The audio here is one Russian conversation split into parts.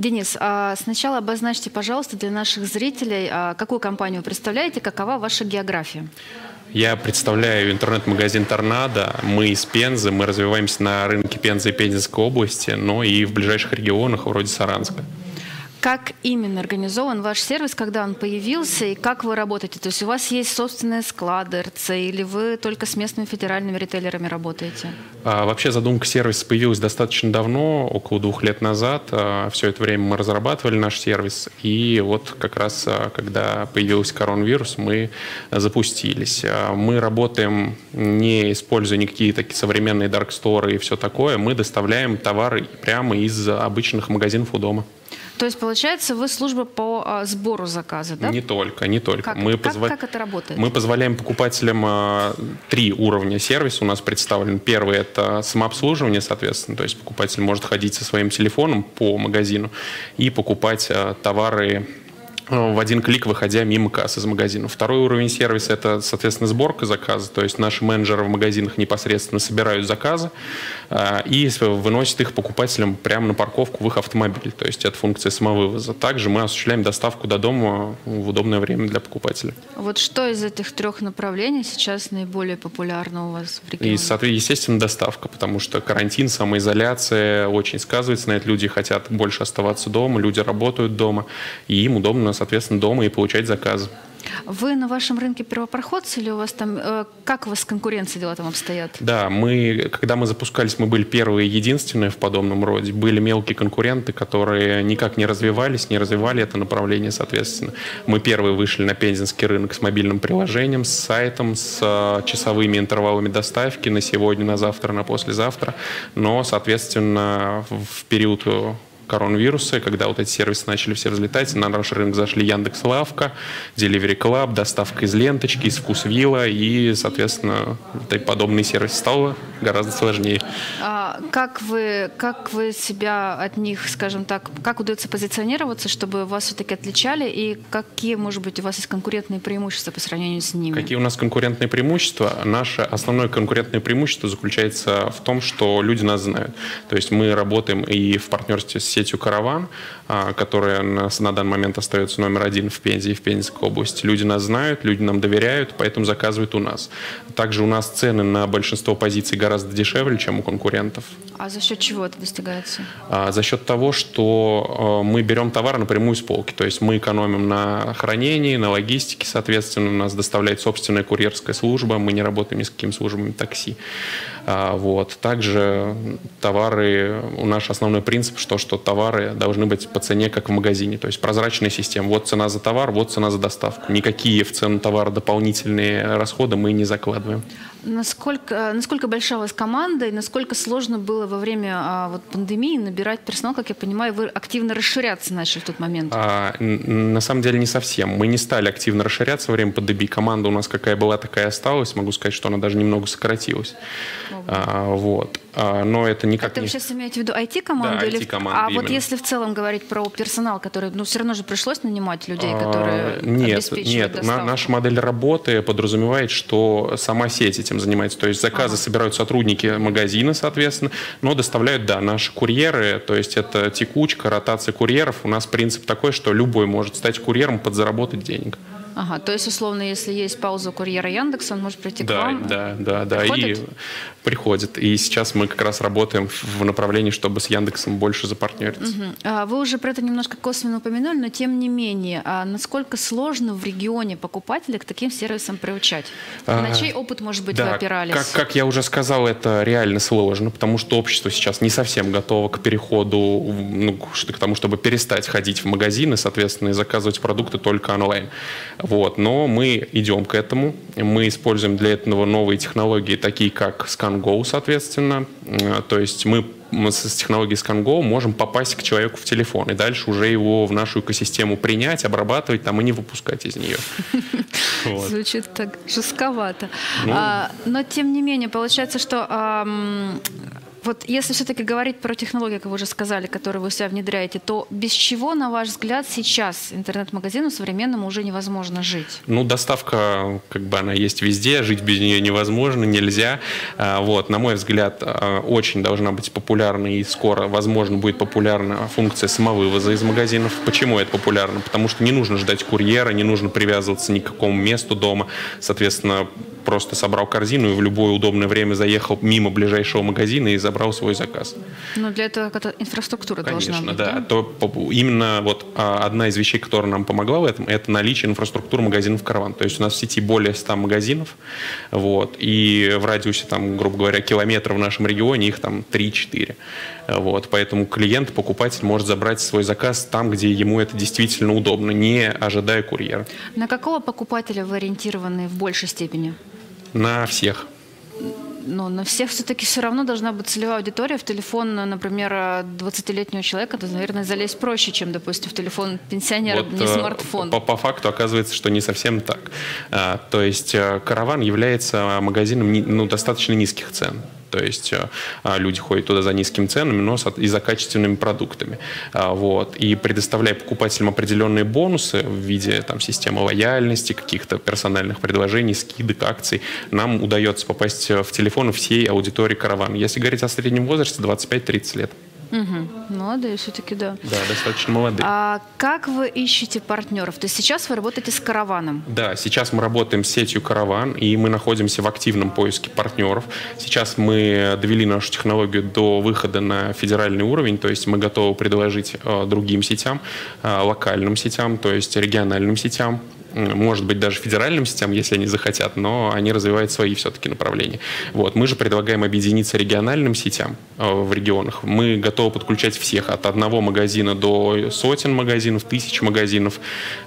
Денис, а сначала обозначьте, пожалуйста, для наших зрителей, а какую компанию представляете, какова ваша география? Я представляю интернет-магазин «Торнадо». Мы из Пензы, мы развиваемся на рынке Пензы и Пензенской области, но и в ближайших регионах, вроде Саранска. Как именно организован ваш сервис, когда он появился, и как вы работаете? То есть у вас есть собственные склады РЦ, или вы только с местными федеральными ритейлерами работаете? А, вообще задумка сервиса появилась достаточно давно, около двух лет назад. А, все это время мы разрабатывали наш сервис, и вот как раз а, когда появился коронавирус, мы запустились. А, мы работаем не используя никакие такие современные дарксторы и все такое, мы доставляем товары прямо из обычных магазинов у дома. То есть, получается, вы служба по а, сбору заказа, да? Не только, не только. Как, мы позва... как, как это работает? Мы позволяем покупателям а, три уровня сервиса у нас представлен. Первый – это самообслуживание, соответственно, то есть покупатель может ходить со своим телефоном по магазину и покупать а, товары в один клик, выходя мимо кассы из магазина. Второй уровень сервиса – это, соответственно, сборка заказа. То есть наши менеджеры в магазинах непосредственно собирают заказы э, и выносят их покупателям прямо на парковку в их автомобиль. То есть это функция самовывоза. Также мы осуществляем доставку до дома в удобное время для покупателя. Вот что из этих трех направлений сейчас наиболее популярно у вас в регионе? И, естественно, доставка, потому что карантин, самоизоляция очень сказывается на это. Люди хотят больше оставаться дома, люди работают дома, и им удобно соответственно, дома и получать заказы. Вы на вашем рынке первопроходцы или у вас там, э, как у вас с конкуренцией дела там обстоят? Да, мы, когда мы запускались, мы были первые и единственные в подобном роде. Были мелкие конкуренты, которые никак не развивались, не развивали это направление, соответственно. Мы первые вышли на пензенский рынок с мобильным приложением, с сайтом, с э, часовыми интервалами доставки на сегодня, на завтра, на послезавтра. Но, соответственно, в период коронавируса, когда вот эти сервисы начали все разлетать, на наш рынок зашли Яндекс Лавка, Delivery Club, доставка из ленточки, из Вкусвилла, и, соответственно, подобный сервис стало гораздо сложнее. А как вы, как вы себя от них, скажем так, как удается позиционироваться, чтобы вас все-таки отличали, и какие, может быть, у вас есть конкурентные преимущества по сравнению с ними? Какие у нас конкурентные преимущества? Наше основное конкурентное преимущество заключается в том, что люди нас знают. То есть мы работаем и в партнерстве с сетью «Караван», а, которая на данный момент остается номер один в Пензе и в Пензенской области. Люди нас знают, люди нам доверяют, поэтому заказывают у нас. Также у нас цены на большинство позиций гораздо дешевле, чем у конкурентов. А за счет чего это достигается? А, за счет того, что а, мы берем товар напрямую с полки. То есть мы экономим на хранении, на логистике, соответственно, у нас доставляет собственная курьерская служба, мы не работаем ни с какими службами такси. Вот. Также товары, у наш основной принцип, что, что товары должны быть по цене, как в магазине. То есть прозрачная система. Вот цена за товар, вот цена за доставку. Никакие в цену товара дополнительные расходы мы не закладываем. Насколько, насколько большая у вас команда и насколько сложно было во время а, вот, пандемии набирать персонал? Как я понимаю, вы активно расширяться начали в тот момент. А, на самом деле не совсем. Мы не стали активно расширяться во время пандемии. Команда у нас какая была, такая осталась. Могу сказать, что она даже немного сократилась. А, вот. А, но это никак это не... вы сейчас имеете в виду IT-команду? Да, или... IT-команду А вот если в целом говорить про персонал, который, ну, все равно же пришлось нанимать людей, которые а, нет, обеспечивают Нет, на, наша модель работы подразумевает, что сама сеть этим занимается. То есть заказы ага. собирают сотрудники магазина, соответственно, но доставляют, да, наши курьеры, то есть это текучка, ротация курьеров. У нас принцип такой, что любой может стать курьером, подзаработать денег. Ага, то есть, условно, если есть пауза курьера Яндекса, он может прийти да, к вам? Да, да, да. Приходит? И приходит. И сейчас мы как раз работаем в направлении, чтобы с Яндексом больше запартнериться. Угу. Вы уже про это немножко косвенно упомянули, но тем не менее, а насколько сложно в регионе покупателя к таким сервисам приучать? А, На чей опыт, может быть, да, вы опирались? Как, как я уже сказал, это реально сложно, потому что общество сейчас не совсем готово к переходу, ну, к тому, чтобы перестать ходить в магазины, соответственно, и заказывать продукты только онлайн. Вот. Но мы идем к этому. Мы используем для этого новые технологии, такие как ScanGo, соответственно. Э, то есть мы с технологией ScanGo можем попасть к человеку в телефон и дальше уже его в нашу экосистему принять, обрабатывать там и не выпускать из нее. Звучит так жестковато. Ну. А, но тем не менее, получается, что Вот если все-таки говорить про технологии, как вы уже сказали, которые вы у себя внедряете, то без чего, на ваш взгляд, сейчас интернет-магазину современному уже невозможно жить? Ну, доставка, как бы она есть везде, жить без нее невозможно, нельзя. А, вот, на мой взгляд, а, очень должна быть популярна и скоро, возможно, будет популярна функция самовывоза из магазинов. Почему это популярно? Потому что не нужно ждать курьера, не нужно привязываться ни к какому месту дома. Соответственно, просто собрал корзину и в любое удобное время заехал мимо ближайшего магазина и забрал свой заказ. Но для этого инфраструктура Конечно, должна быть, да. да? То, именно вот а, одна из вещей, которая нам помогла в этом, это наличие инфраструктуры магазинов «Караван». То есть у нас в сети более 100 магазинов, вот, и в радиусе, там, грубо говоря, километра в нашем регионе их там 3-4. Вот, поэтому клиент, покупатель может забрать свой заказ там, где ему это действительно удобно, не ожидая курьера. На какого покупателя вы ориентированы в большей степени? На всех. Но на всех все-таки все равно должна быть целевая аудитория. В телефон, например, 20-летнего человека, то, наверное, залезть проще, чем, допустим, в телефон пенсионера, вот, не э, смартфон. По, по факту оказывается, что не совсем так. А, то есть э, караван является магазином ну, достаточно низких цен. То есть э, а, люди ходят туда за низкими ценами, но и за качественными продуктами. А, вот. И предоставляя покупателям определенные бонусы в виде там, системы лояльности, каких-то персональных предложений, скидок, акций, нам удается попасть в телефоны всей аудитории караван. Если говорить о среднем возрасте, 25-30 лет. Угу. Молодые все-таки, да. Да, достаточно молодые. А как вы ищете партнеров? То есть сейчас вы работаете с караваном? Да, сейчас мы работаем с сетью караван, и мы находимся в активном поиске партнеров. Сейчас мы довели нашу технологию до выхода на федеральный уровень, то есть мы готовы предложить э, другим сетям, э, локальным сетям, то есть региональным сетям может быть, даже федеральным сетям, если они захотят, но они развивают свои все-таки направления. Вот. Мы же предлагаем объединиться региональным сетям э, в регионах. Мы готовы подключать всех, от одного магазина до сотен магазинов, тысяч магазинов.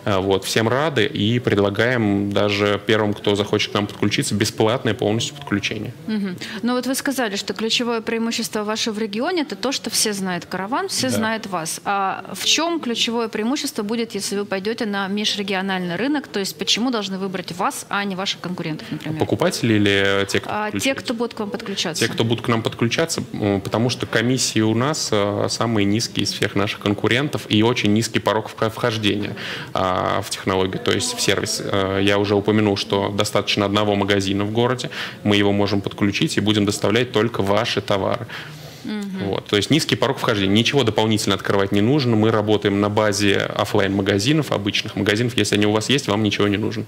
Э, вот. Всем рады и предлагаем даже первым, кто захочет к нам подключиться, бесплатное полностью подключение. Угу. Ну вот вы сказали, что ключевое преимущество вашего в регионе – это то, что все знают караван, все да. знают вас. А в чем ключевое преимущество будет, если вы пойдете на межрегиональный рынок, рынок, то есть почему должны выбрать вас, а не ваших конкурентов, например? Покупатели или те, кто а, Те, кто будут к вам подключаться. Те, кто будут к нам подключаться, потому что комиссии у нас э, самые низкие из всех наших конкурентов и очень низкий порог вхождения а, в технологию, то есть в сервис. Э, я уже упомянул, что достаточно одного магазина в городе, мы его можем подключить и будем доставлять только ваши товары. Угу. Вот. То есть низкий порог вхождения. Ничего дополнительно открывать не нужно. Мы работаем на базе офлайн магазинов обычных магазинов. Если они у вас есть, вам ничего не нужно.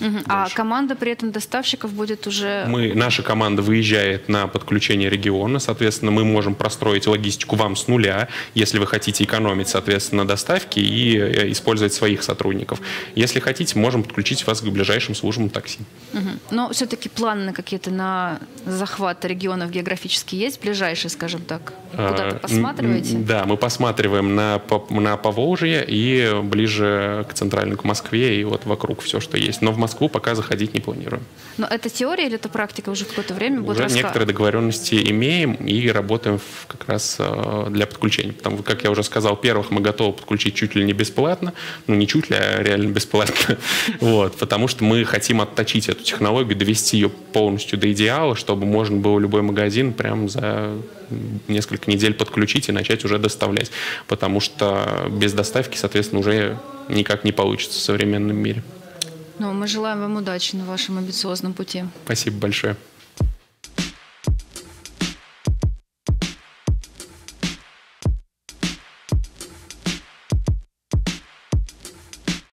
Угу. А команда при этом доставщиков будет уже... Мы, наша команда выезжает на подключение региона, соответственно, мы можем простроить логистику вам с нуля, если вы хотите экономить, соответственно, доставки и э, использовать своих сотрудников. Если хотите, можем подключить вас к ближайшим службам такси. Угу. Но все-таки планы какие-то на захват регионов географически есть, ближайшие, скажем так? Куда-то а, посматриваете? Да, мы посматриваем на, на Поволжье и ближе к центральному, к Москве и вот вокруг все, что есть. Но в Москву пока заходить не планируем. Но это теория или это практика уже какое-то время будет Уже раска... некоторые договоренности имеем и работаем как раз э, для подключения. Потому как я уже сказал, первых мы готовы подключить чуть ли не бесплатно. Ну, не чуть ли, а реально бесплатно. вот, потому что мы хотим отточить эту технологию, довести ее полностью до идеала, чтобы можно было любой магазин прям за несколько недель подключить и начать уже доставлять. Потому что без доставки, соответственно, уже никак не получится в современном мире. Ну, мы желаем вам удачи на вашем амбициозном пути. Спасибо большое.